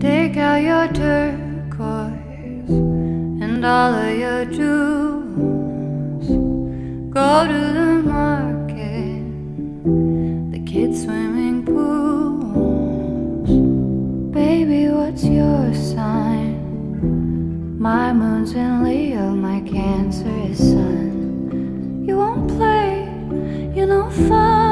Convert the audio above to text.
Take out your turquoise and all of your jewels. Go to the market, the kids' swimming pools. Baby, what's your sign? My moon's in Leo, my Cancer is Sun. You won't play, you're no fun.